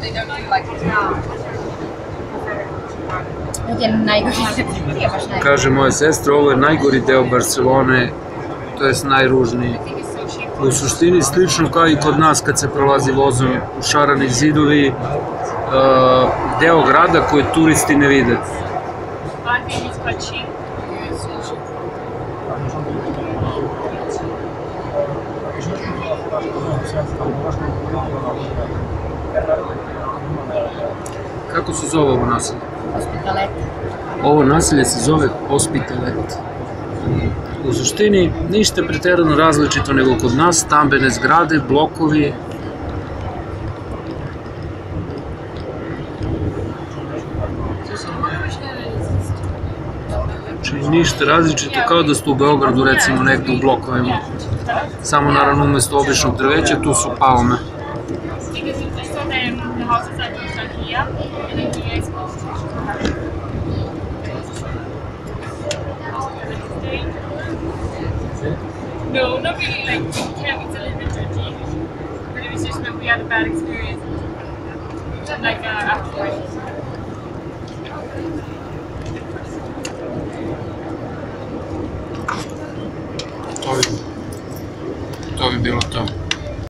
they don't do like je baš najgori. Kaže moja sestra, ovo je najgori deo Barcelone, to jest najružniji. U suštini slično kao i kod nas kad se prolazi vozom u šarani zidovi, uh, deo grada koje turisti ne vide. Quite cheap. Kako se zove ovo naselje? Hospitalet. Ovo naselje se zove Hospitalet. U suštini ništa preterano različito nego kod nas, stambene zgrade, blokovi, Znači ništa različito kao da ste u Beogradu recimo negde u blokovima. Samo naravno umesto običnog drveća tu su palme. Sì, che è successo che una cosa si è giusta via e quindi è esposto No, not really like in camp, it's a little bit judgy. But it was just that we had a bad experience. Like uh, afterwards. Sorry, did, how?